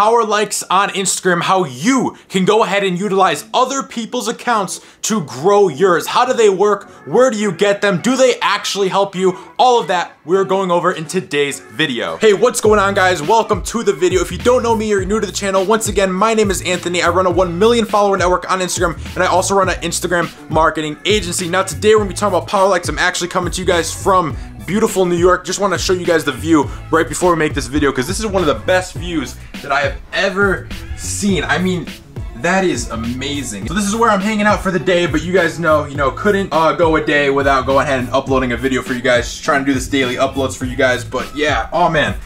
power likes on Instagram, how you can go ahead and utilize other people's accounts to grow yours. How do they work? Where do you get them? Do they actually help you? All of that we're going over in today's video. Hey, what's going on guys? Welcome to the video. If you don't know me or you're new to the channel, once again, my name is Anthony. I run a 1 million follower network on Instagram and I also run an Instagram marketing agency. Now today when we're gonna be talking about power likes. I'm actually coming to you guys from beautiful New York. Just want to show you guys the view right before we make this video because this is one of the best views that I have ever seen. I mean, that is amazing. So this is where I'm hanging out for the day, but you guys know, you know, couldn't uh, go a day without going ahead and uploading a video for you guys. Just trying to do this daily uploads for you guys, but yeah, oh man.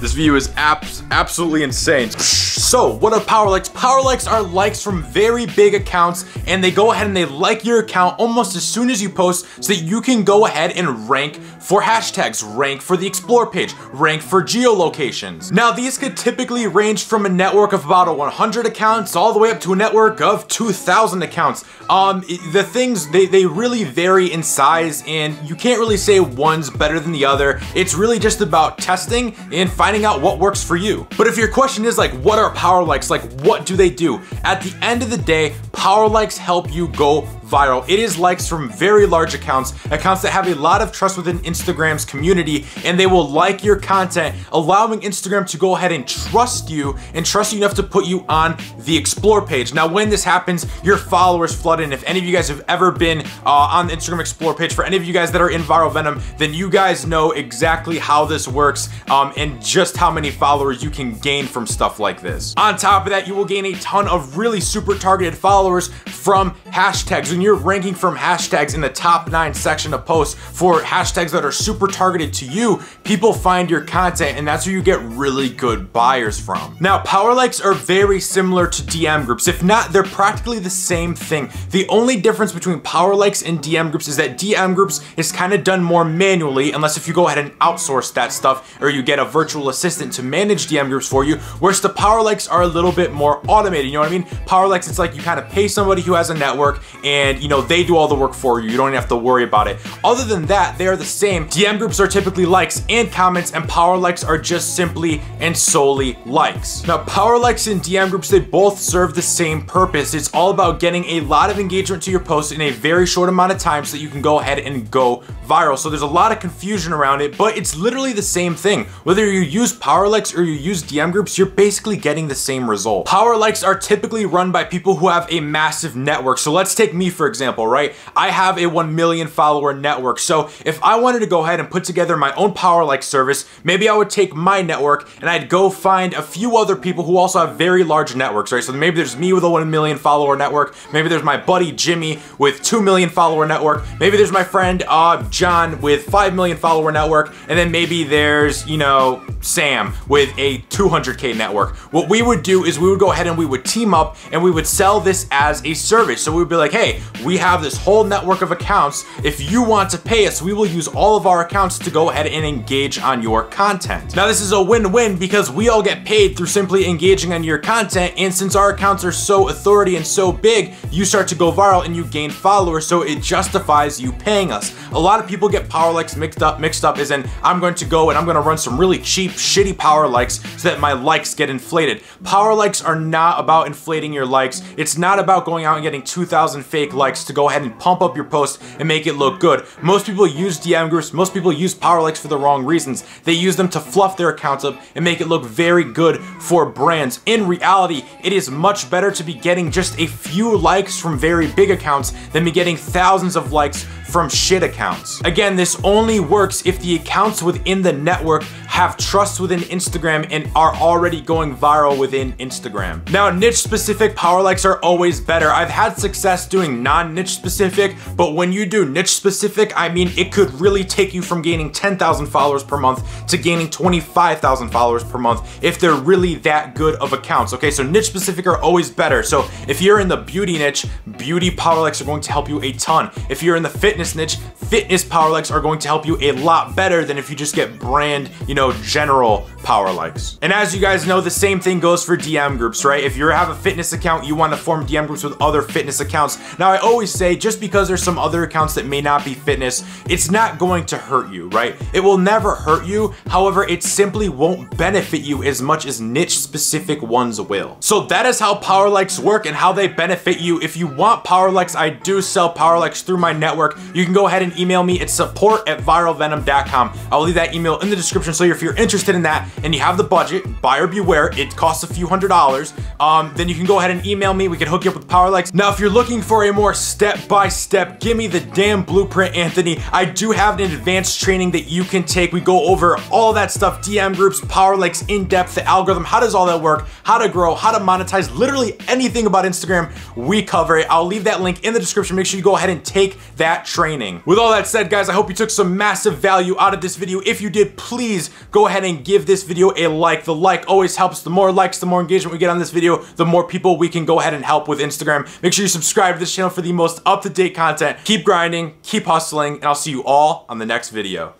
This view is abs absolutely insane. So, what are power likes? Power likes are likes from very big accounts and they go ahead and they like your account almost as soon as you post so that you can go ahead and rank for hashtags, rank for the explore page, rank for geolocations. Now, these could typically range from a network of about 100 accounts all the way up to a network of 2,000 accounts. Um, the things, they, they really vary in size and you can't really say one's better than the other. It's really just about testing and finding finding out what works for you. But if your question is like, what are power likes? Like, what do they do? At the end of the day, power likes help you go viral. It is likes from very large accounts, accounts that have a lot of trust within Instagram's community, and they will like your content, allowing Instagram to go ahead and trust you and trust you enough to put you on the explore page. Now, when this happens, your followers flood in. If any of you guys have ever been uh, on the Instagram explore page, for any of you guys that are in Viral Venom, then you guys know exactly how this works um, and just how many followers you can gain from stuff like this. On top of that, you will gain a ton of really super targeted followers from hashtags when you're ranking from hashtags in the top nine section of posts for hashtags that are super targeted to you, people find your content and that's where you get really good buyers from. Now, power likes are very similar to DM groups. If not, they're practically the same thing. The only difference between power likes and DM groups is that DM groups is kind of done more manually, unless if you go ahead and outsource that stuff or you get a virtual assistant to manage DM groups for you, whereas the power likes are a little bit more automated. You know what I mean? Power likes, it's like you kind of pay somebody who has a network and you know, they do all the work for you. You don't even have to worry about it. Other than that, they are the same. DM groups are typically likes and comments and power likes are just simply and solely likes. Now, power likes and DM groups, they both serve the same purpose. It's all about getting a lot of engagement to your post in a very short amount of time so that you can go ahead and go viral. So there's a lot of confusion around it, but it's literally the same thing. Whether you use power likes or you use DM groups, you're basically getting the same result. Power likes are typically run by people who have a massive network. So let's take me for example, right? I have a 1 million follower network. So if I wanted to go ahead and put together my own power like service, maybe I would take my network and I'd go find a few other people who also have very large networks, right? So maybe there's me with a 1 million follower network. Maybe there's my buddy Jimmy with 2 million follower network. Maybe there's my friend uh, John with 5 million follower network. And then maybe there's, you know, Sam with a 200K network. What we would do is we would go ahead and we would team up and we would sell this as a service. So we would be like, hey, we have this whole network of accounts. If you want to pay us, we will use all of our accounts to go ahead and engage on your content. Now this is a win-win because we all get paid through simply engaging on your content and since our accounts are so authority and so big, you start to go viral and you gain followers so it justifies you paying us. A lot of people get power likes mixed up mixed up as in I'm going to go and I'm going to run some really cheap shitty power likes so that my likes get inflated. Power likes are not about inflating your likes. It's not about going out and getting 2,000 fake likes to go ahead and pump up your post and make it look good. Most people use DM groups, most people use power likes for the wrong reasons. They use them to fluff their accounts up and make it look very good for brands. In reality, it is much better to be getting just a few likes from very big accounts than be getting thousands of likes from shit accounts. Again, this only works if the accounts within the network have trust within Instagram and are already going viral within Instagram. Now, niche specific power likes are always better. I've had success doing non-niche specific, but when you do niche specific, I mean, it could really take you from gaining 10,000 followers per month to gaining 25,000 followers per month if they're really that good of accounts. Okay, so niche specific are always better. So if you're in the beauty niche, beauty power likes are going to help you a ton. If you're in the fitness niche, fitness power likes are going to help you a lot better than if you just get brand, you know, general power likes. And as you guys know, the same thing goes for DM groups, right? If you have a fitness account, you want to form DM groups with other fitness accounts. Now, I always say just because there's some other accounts that may not be fitness, it's not going to hurt you, right? It will never hurt you. However, it simply won't benefit you as much as niche specific ones will. So that is how power likes work and how they benefit you. If you want power likes, I do sell power likes through my network. You can go ahead and email me at support at viralvenum.com. I'll leave that email in the description. So if you're interested in that and you have the budget, buyer beware, it costs a few hundred dollars, um, then you can go ahead and email me. We can hook you up with power likes. Now, if you're looking for a more step-by-step, -step, give me the damn blueprint, Anthony. I do have an advanced training that you can take. We go over all that stuff, DM groups, power likes, in depth, the algorithm, how does all that work, how to grow, how to monetize, literally anything about Instagram, we cover it. I'll leave that link in the description. Make sure you go ahead and take that training. With all that said, guys, I hope you took some massive value out of this video. If you did, please go ahead and give this video a like. The like always helps. The more likes, the more engagement we get on this video, the more people we can go ahead and help with Instagram. Make sure you subscribe to this channel for the most up-to-date content. Keep grinding, keep hustling, and I'll see you all on the next video.